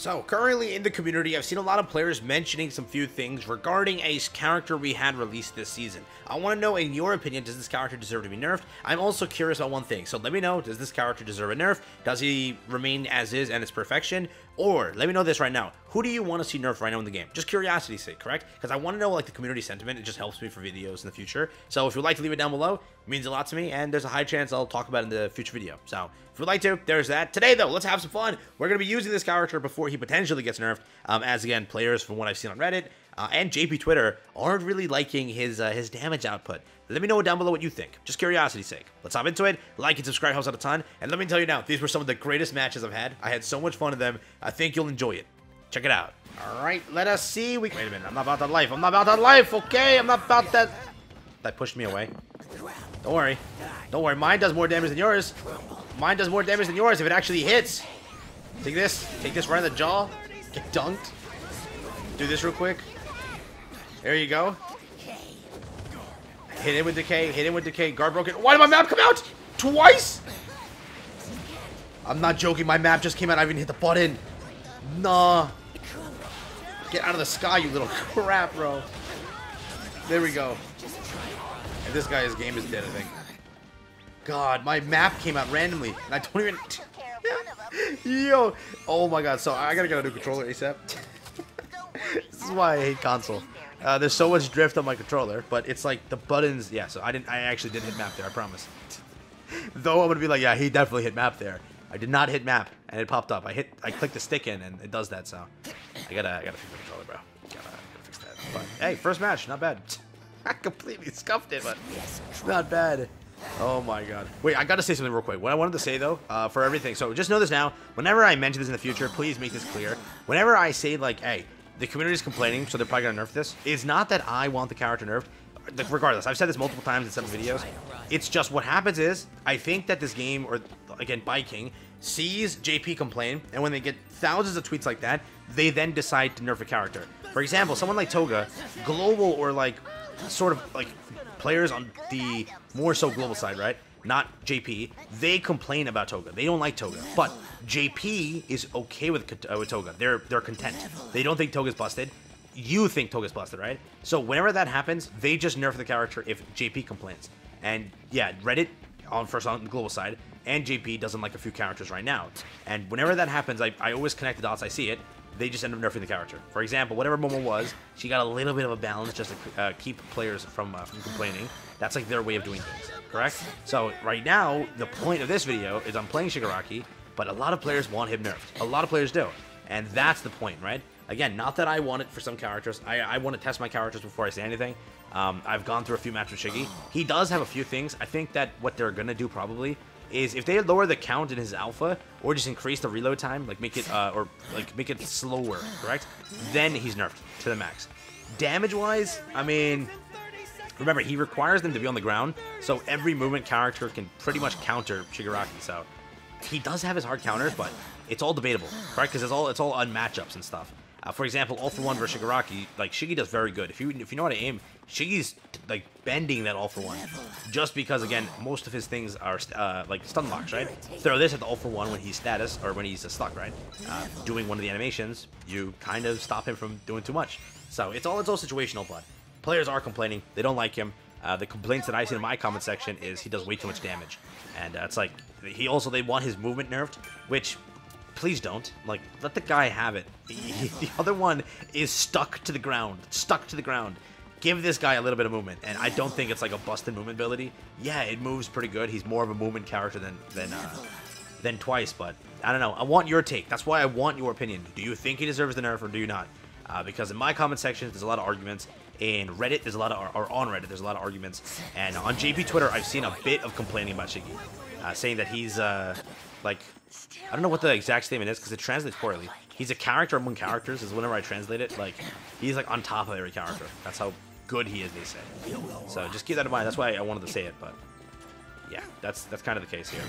So, currently in the community, I've seen a lot of players mentioning some few things regarding a character we had released this season. I want to know, in your opinion, does this character deserve to be nerfed? I'm also curious about one thing, so let me know, does this character deserve a nerf? Does he remain as is and its perfection? Or, let me know this right now, who do you want to see nerfed right now in the game? Just curiosity's sake, correct? Because I want to know, like, the community sentiment, it just helps me for videos in the future. So, if you'd like to leave it down below, it means a lot to me, and there's a high chance I'll talk about in the future video. So, if you'd like to, there's that. Today, though, let's have some fun. We're to be using this character before he potentially gets nerfed, um, as again, players from what I've seen on Reddit uh, and JP Twitter aren't really liking his uh, his damage output. Let me know down below what you think, just curiosity's sake. Let's hop into it. Like and subscribe helps out a ton. And let me tell you now, these were some of the greatest matches I've had. I had so much fun in them. I think you'll enjoy it. Check it out. All right, let us see. We wait a minute. I'm not about that life. I'm not about that life. Okay, I'm not about that. That pushed me away. Don't worry. Don't worry. Mine does more damage than yours. Mine does more damage than yours if it actually hits. Take this. Take this right in the jaw. Get dunked. Do this real quick. There you go. Hit him with decay. Hit him with decay. Guard broken. Why did my map come out? Twice? I'm not joking. My map just came out. I even hit the button. Nah. Get out of the sky, you little crap, bro. There we go. And this guy's game is dead, I think. God, my map came out randomly. And I don't even... Yo. Oh my god. So I gotta get a new controller ASAP. this is why I hate console. Uh, there's so much drift on my controller, but it's like the buttons. Yeah, so I didn't. I actually didn't hit map there. I promise. Though I'm gonna be like, yeah, he definitely hit map there. I did not hit map, and it popped up. I hit. I clicked the stick in, and it does that. So I gotta. I gotta fix the controller, bro. Gotta, gotta fix that. But hey, first match, not bad. I completely scuffed it, but it's not bad. Oh my god. Wait, I gotta say something real quick. What I wanted to say though, uh, for everything. So just know this now. Whenever I mention this in the future, please make this clear. Whenever I say like, hey, the community is complaining, so they're probably gonna nerf this. It's not that I want the character nerfed. Like, regardless, I've said this multiple times in some videos. It's just what happens is I think that this game, or again, Byking, sees JP complain, and when they get thousands of tweets like that, they then decide to nerf a character. For example, someone like Toga, global or like sort of like players on the more so global side, right? Not JP. They complain about Toga. They don't like Toga, but JP is okay with uh, with Toga. They're they're content. They don't think Toga's busted. You think Toga's busted, right? So whenever that happens, they just nerf the character if JP complains. And yeah, Reddit on first on the global side, and JP doesn't like a few characters right now. And whenever that happens, I, I always connect the dots. I see it they just end up nerfing the character. For example, whatever Momo was, she got a little bit of a balance just to uh, keep players from, uh, from complaining. That's like their way of doing things, correct? So right now, the point of this video is I'm playing Shigaraki, but a lot of players want him nerfed. A lot of players do. And that's the point, right? Again, not that I want it for some characters. I, I want to test my characters before I say anything. Um, I've gone through a few matches with Shiggy. He does have a few things. I think that what they're going to do probably is if they lower the count in his alpha or just increase the reload time, like make it uh, or like make it slower, correct? Then he's nerfed to the max. Damage-wise, I mean, remember he requires them to be on the ground, so every movement character can pretty much counter Shigaraki. So he does have his hard counters, but it's all debatable, right? Because it's all it's all on matchups and stuff. Uh, for example, All for One versus Shigaraki, like Shiggy does very good. If you if you know how to aim, Shiggy's like bending that All for One, just because again most of his things are uh, like stun locks, right? Throw this at the All for One when he's status or when he's stuck, right? Uh, doing one of the animations, you kind of stop him from doing too much. So it's all it's all situational, but players are complaining. They don't like him. Uh, the complaints that I see in my comment section is he does way too much damage, and uh, it's like he also they want his movement nerfed, which please don't. Like, let the guy have it. The, other one is stuck to the ground. Stuck to the ground. Give this guy a little bit of movement, and I don't think it's like a busted movement ability. Yeah, it moves pretty good. He's more of a movement character than than uh, than twice, but I don't know. I want your take. That's why I want your opinion. Do you think he deserves the nerf, or do you not? Uh, because in my comment section, there's a lot of arguments. In Reddit, there's a lot of, or on Reddit, there's a lot of arguments. And on JP Twitter, I've seen a bit of complaining about Shiggy, uh, saying that he's uh, like I don't know what the exact statement is because it translates poorly. He's a character among characters is whenever I translate it. Like, he's like on top of every character. That's how good he is, they say. So just keep that in mind. That's why I wanted to say it, but yeah, that's that's kind of the case here.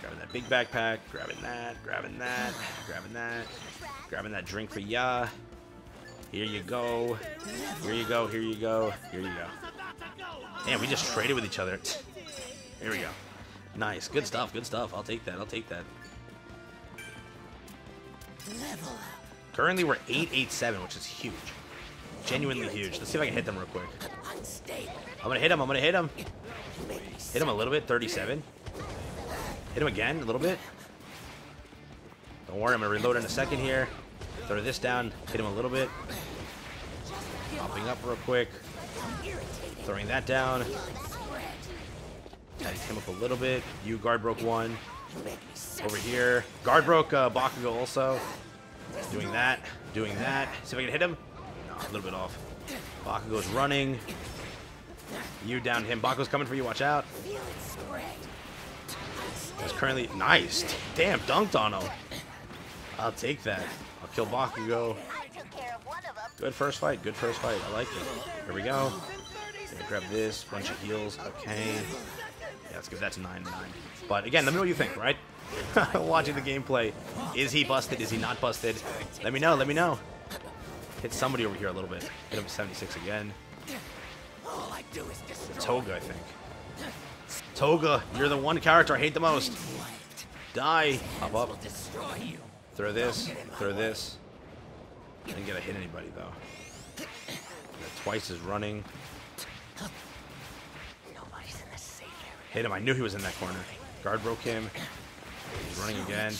Grabbing that big backpack, grabbing that, grabbing that, grabbing that, grabbing that drink for ya. Here you go. Here you go, here you go, here you go. Damn, we just traded with each other. Here we go. Nice. Good stuff. Good stuff. I'll take that. I'll take that. Currently, we're 887, which is huge. Genuinely huge. Let's see if I can hit them real quick. I'm gonna hit him. I'm gonna hit him. Hit him a little bit. 37. Hit him again a little bit. Don't worry, I'm gonna reload in a second here. Throw this down. Hit him a little bit. Popping up real quick. Throwing that down. Tighten him up a little bit. You guard broke one. Over here. Guard broke uh, Bakugo also. Doing that. Doing that. See if I can hit him. No, a little bit off. Bakugo's running. You down him. Bakugo's coming for you. Watch out. He's currently... Nice. Damn, dunked on him. I'll take that. I'll kill Bakugo. Good first fight. Good first fight. I like it. Here we go. grab this. Bunch of heals. Okay. Yeah, let's give that to 9 9. But again, let me know what you think, right? Watching the gameplay. Is he busted? Is he not busted? Let me know. Let me know. Hit somebody over here a little bit. Hit him 76 again. Toga, I think. Toga, you're the one character I hate the most. Die. Hop up. Throw this. Throw this. Didn't get to hit anybody, though. Twice is running. Hit him. I knew he was in that corner. Guard broke him. He's running again.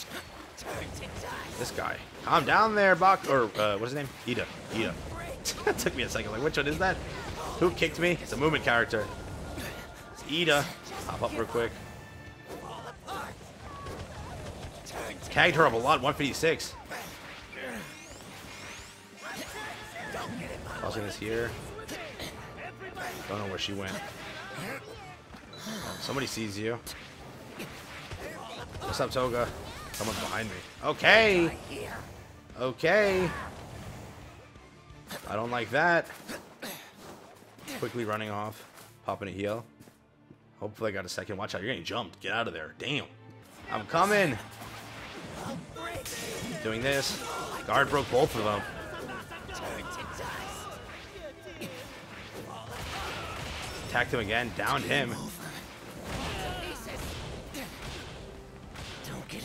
This guy. Calm down there, Bak. Or, uh, what's his name? Ida. Ida. took me a second. Like, which one is that? Who kicked me? It's a movement character. It's Ida. Hop up real quick. Tagged her up a lot. 156. Tossing this here. Don't know where she went. Oh, somebody sees you. What's up, Toga? Someone's behind me. Okay. Okay. I don't like that. Quickly running off. Popping a heal. Hopefully I got a second. Watch out. You're getting jumped. Get out of there. Damn. I'm coming. Doing this. Guard broke both of them. Attacked him again. Downed him.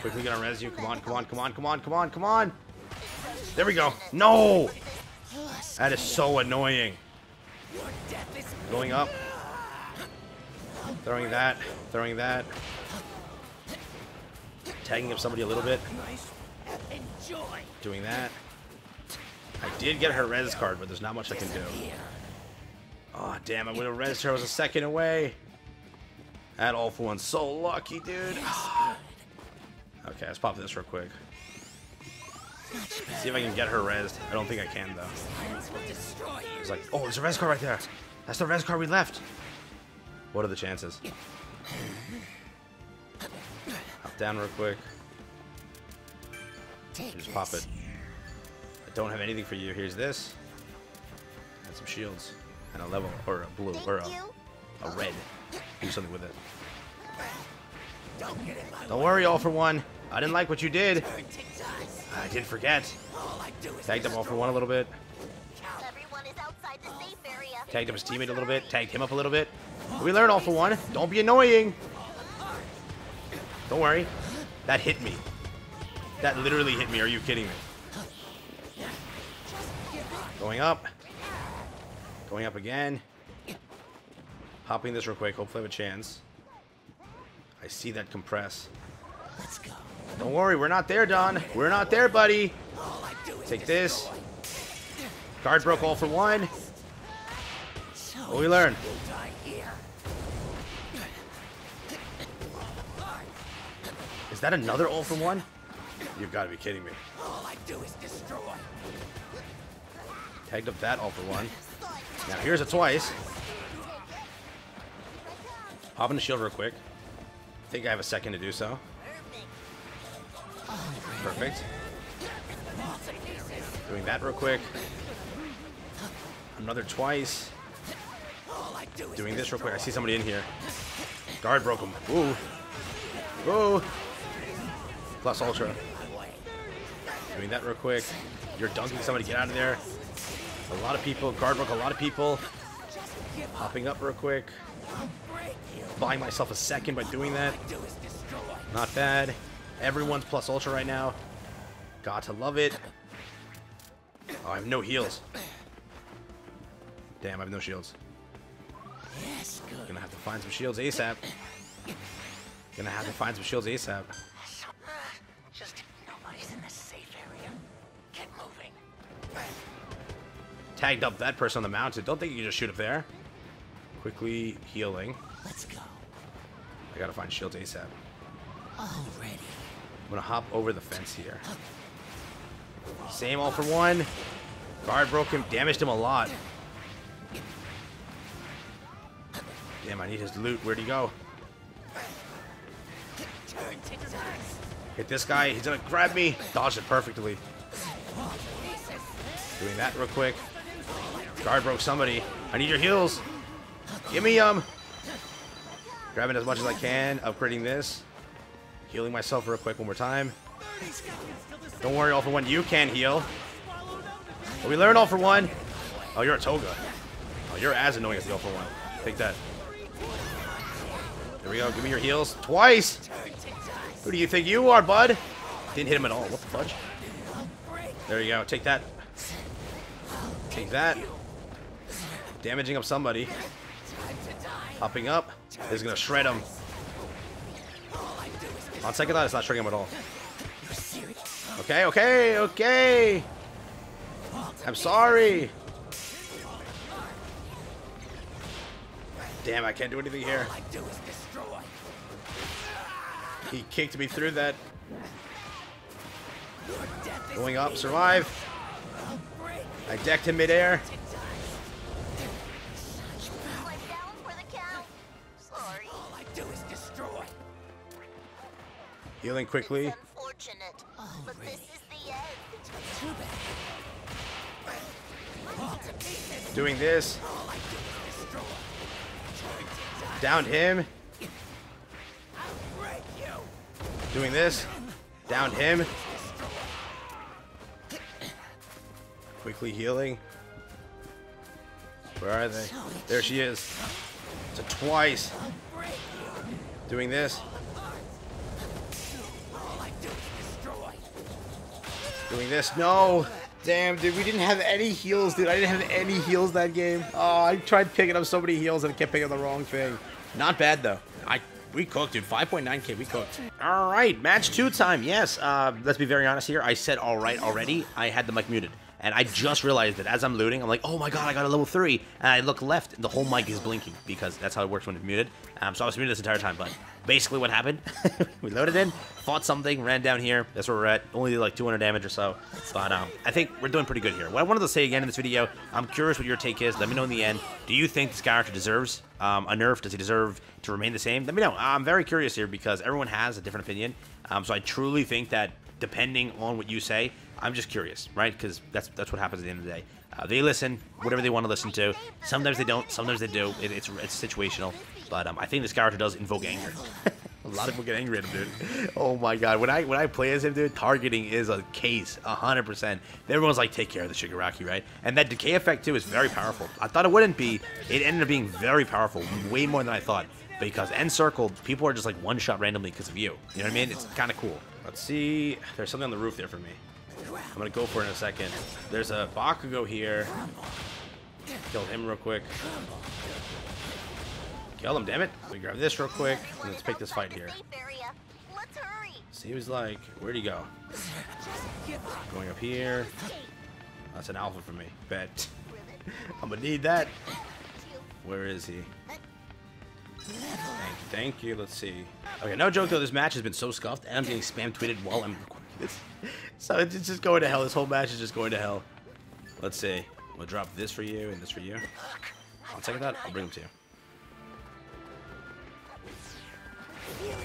Quickly gonna res you. Come on, come on, come on, come on, come on, come on. There we go. No! That is so annoying. Going up. Throwing that. Throwing that. Tagging up somebody a little bit. Doing that. I did get her res card, but there's not much I can do. Oh, damn, I would have res her. I was a second away. That for one. So lucky, dude. Ah. Okay, let's pop this real quick. See if I can get her rezzed. I don't think I can, though. It's like, oh, there's a res card right there. That's the res card we left. What are the chances? Hop down real quick. Just pop it. I don't have anything for you. Here's this. And some shields. And a level, or a blue, or a, a red. Do something with it. Don't worry, all for one. I didn't like what you did. I did forget. Tagged him all for one a little bit. Tagged up his teammate a little bit. Tagged him up a little bit. We learned all for one. Don't be annoying. Don't worry. That hit me. That literally hit me. Are you kidding me? Going up. Going up again. Hopping this real quick. Hopefully I have a chance. I see that compress. Let's go. Don't worry, we're not there, Don. We're not there, buddy. Take this. Guard broke all for one. What we learn? Is that another all for one? You've got to be kidding me. All I do is destroy. Tagged up that all for one. Now here's a twice. Popping the shield real quick. Think I have a second to do so. Perfect. Doing that real quick. Another twice. Doing this real quick. I see somebody in here. Guard broke him. Ooh. Ooh. Plus ultra. Doing that real quick. You're dunking somebody. Get out of there. A lot of people. Guard broke a lot of people. Hopping up real quick. Buying myself a second by doing that. Not bad. Everyone's plus ultra right now. Got to love it. Oh, I have no heals. Damn, I have no shields. Gonna have to find some shields ASAP. Gonna have to find some shields ASAP. Just nobody's in the safe area. Get moving. Tagged up that person on the mountain. Don't think you can just shoot up there. Quickly healing. Let's go. I gotta find shields ASAP. Already. I'm gonna hop over the fence here. Same all for one. Guard broke him, damaged him a lot. Damn, I need his loot. Where'd he go? Turn to dust. Hit this guy. He's gonna grab me. Dodged it perfectly. Doing that real quick. Guard broke somebody. I need your heals. Give me um. Grabbing as much as I can. Upgrading this. Healing myself real quick one more time. Don't worry, all for one. You can heal. But we learned all for one. Oh, you're a toga. Oh, you're as annoying as the all for one. Take that. There we go. Give me your heals. Twice. Who do you think you are, bud? Didn't hit him at all. What the fudge? There you go. Take that. Take that. Damaging up somebody. Hopping up. Is gonna shred him. On second thought, it's not shredding him at all. Okay, okay, okay. I'm sorry. Damn, I can't do anything here. He kicked me through that. Going up, survive. I decked him midair. Healing quickly. It's unfortunate, oh, but this is the end. Too bad. To. Doing this. All I do is destroy. Turn to dust. Downed him. Doing this. Downed him. Quickly healing. Where are they? There she is. It's a twice. Doing this. Doing this. No. Damn, dude, we didn't have any heals, dude. I didn't have any heals that game. Oh, I tried picking up so many heals and I kept picking up the wrong thing. Not bad though. I we cooked, dude. 5.9k, we cooked. All right, match two time. Yes. Uh, let's be very honest here. I said all right already. I had the mic muted. And I just realized that as I'm looting, I'm like, oh my god, I got a level 3. And I look left, and the whole mic is blinking because that's how it works when it's muted. Um, so I was muted this entire time. But basically, what happened, we loaded in, fought something, ran down here. That's where we're at. Only did like 200 damage or so. But um, I think we're doing pretty good here. What I wanted to say again in this video, I'm curious what your take is. Let me know in the end. Do you think this character deserves um, a nerf? Does he deserve to remain the same? Let me know. I'm very curious here because everyone has a different opinion. Um, so I truly think that depending on what you say, I'm just curious, right? Because that's that's what happens at the end of the day. Uh, they listen, whatever they want to listen to. Sometimes they don't. Sometimes they do. It, it's it's situational. But um, I think this character does invoke anger. a lot of people get angry at him, dude. Oh my god, when I when I play as him, dude, targeting is a case, hundred percent. Everyone's like, take care of the Shigaraki, right? And that decay effect too is very powerful. I thought it wouldn't be. It ended up being very powerful, way more than I thought. Because encircled, people are just like one shot randomly because of you. You know what I mean? It's kind of cool. Let's see. There's something on the roof there for me. I'm gonna go for it in a second. There's a Bakugo here. Kill him real quick. Kill him, damn it. We grab this real quick. Let's pick this fight here. Area. Let's. Seems like, where'd he go? Going up here. That's an alpha for me. Bet. I'm gonna need that. Where is he? Thank you, thank you. Let's see. Okay, no joke though. This match has been so scuffed, and I'm getting spam tweeted while I'm. So it's just going to hell. This whole match is just going to hell. Let's see. We'll drop this for you and this for you. I'll take that. I'll bring them to you.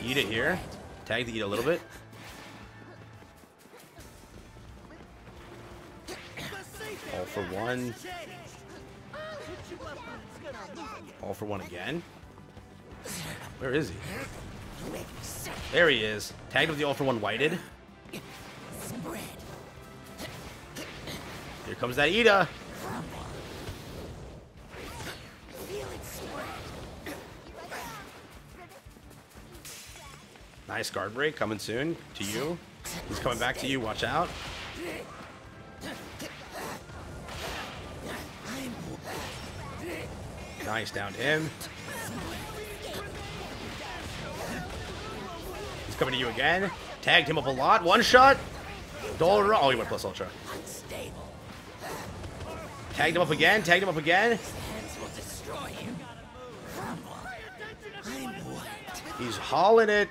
Eat it here. Tag the eat a little bit. All for one. All for one again. Where is he? There he is. Tagged with the all for one whited. Here comes that Ida. Nice guard break coming soon to you. He's coming back to you. Watch out. Nice, down him. He's coming to you again. Tagged him up a lot. One shot. Dora. Oh, he went plus ultra. Tagged him up again. Tagged him up again. He's hauling it.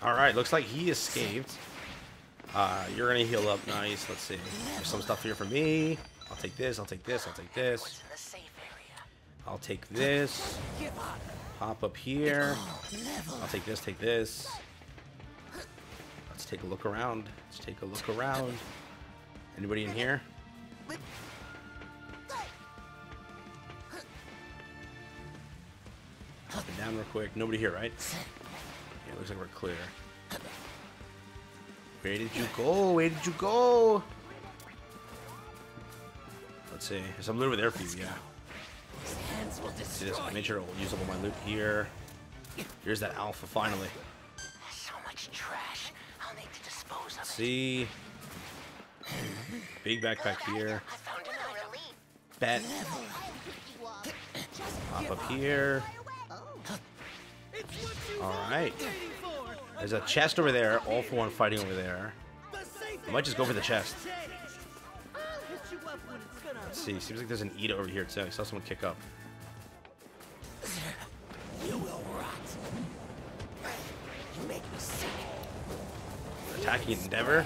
All right, looks like he escaped. Uh, you're gonna heal up. Nice. Let's see. There's some stuff here for me. I'll take this. I'll take this. I'll take this. I'll take this. Hop up here. I'll take this. Take this. Let's take a look around. Let's take a look around. Anybody in here? Down real quick. Nobody here, right? Yeah, looks like we're clear. Where did you go? Where did you go? Let's see. There's some loot over there for you, yeah. See this? Make sure to use up all my loot here. Here's that alpha finally. So much trash. I'll need to dispose of it. See? Big backpack here. I found an item. Relief. Bet. You are. Just Hop up here. Alright. There's a chest over there. All for one fighting over there. I might just go for the chest. Let's see. Seems like there's an Ida over here too. I saw someone kick up. You will rot. You make me sick. Attacking Endeavor.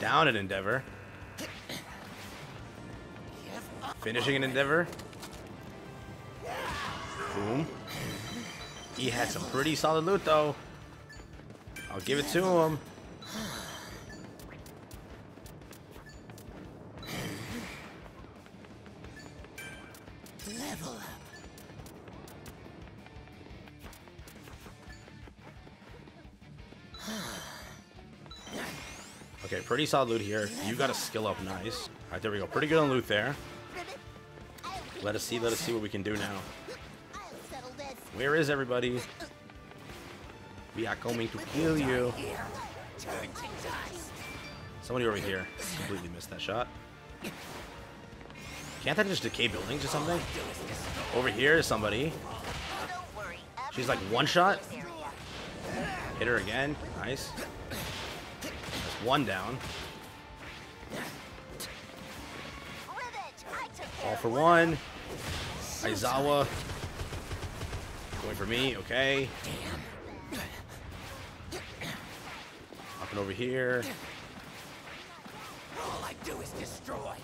Down at Endeavor. Finishing an Endeavor. Boom. He had some pretty solid loot though. I'll give it to him. Level up. Okay, pretty solid loot here. You got a skill up nice. Alright, there we go. Pretty good on loot there. Let us see, let us see what we can do now. Where is everybody? We are coming to kill you. Somebody over here. Completely missed that shot. Can't that just decay buildings or something? Over here is somebody. She's like one shot. Hit her again. Nice. That's one down. All for one. Aizawa. Going for me. Okay. Hopping over here. All I do is destroy.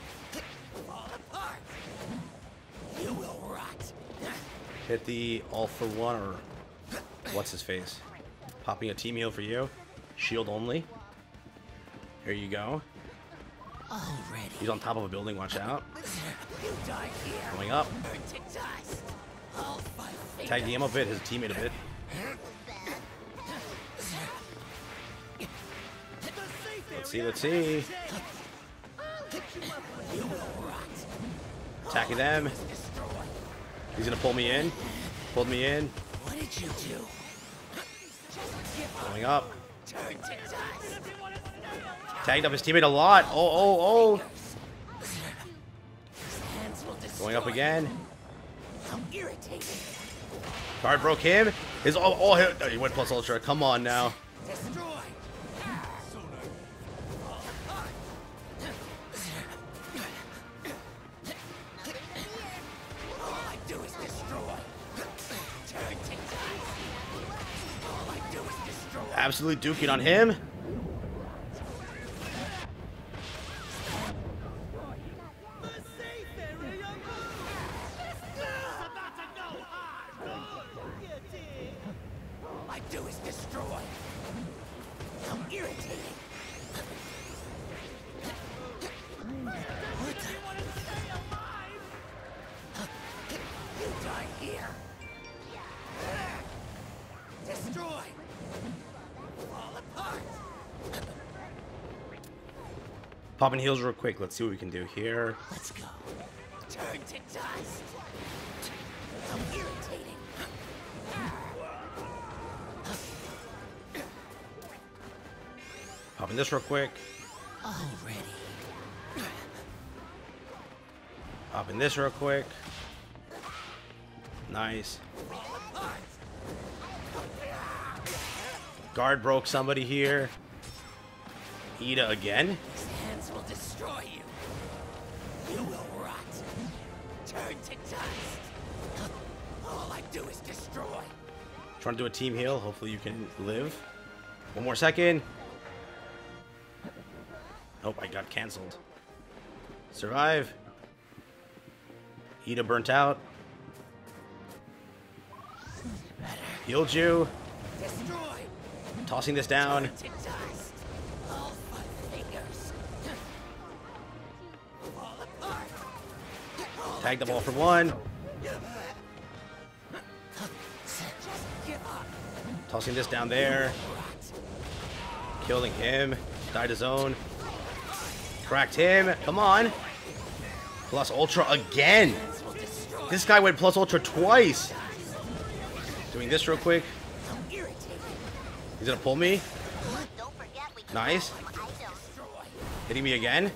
Fall apart. You will rot. Hit the all for one or what's his face? Popping a team heal for you. Shield only. Here you go. Already. He's on top of a building. Watch out. You die here. Going up. Tagging him a bit. His teammate a bit. Let's see. Let's see. Attacking them. He's gonna pull me in. Pulled me in. What did you do? Going up. Tagged up his teammate a lot. Oh, oh, oh. Going up again. Guard broke him. His all, all hit. oh, he went plus ultra. Come on now. Absolutely duking on him. Popping heals real quick. Let's see what we can do here. Let's go. Turn to dust. How irritating. Popping this real quick. Already. Popping this real quick. Nice. Guard broke somebody here. Ida again. Trying to do a team heal. Hopefully you can live. One more second. Oh, I got canceled. Survive. Ida burnt out. Healed you. Tossing this down. Tag the ball for one. Tossing this down there. Killing him. Died his own. Cracked him. Come on. Plus Ultra again. This guy went plus Ultra twice. Doing this real quick. He's gonna pull me. Nice. Hitting me again.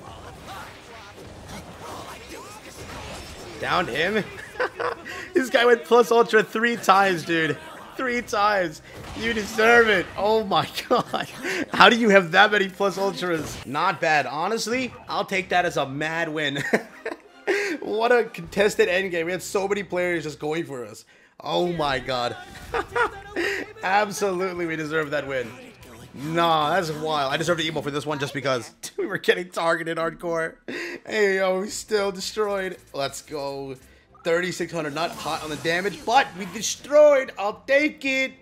Downed him. this guy went plus Ultra three times, dude. Three times. You deserve it. Oh my god. How do you have that many plus Ultras? Not bad. Honestly, I'll take that as a mad win. what a contested endgame. We had so many players just going for us. Oh my god. Absolutely, we deserve that win. Nah, that's wild. I deserve the emo for this one just because we were getting targeted hardcore. Hey, yo, we still destroyed. Let's go. 3,600, not hot on the damage, but we destroyed. I'll take it.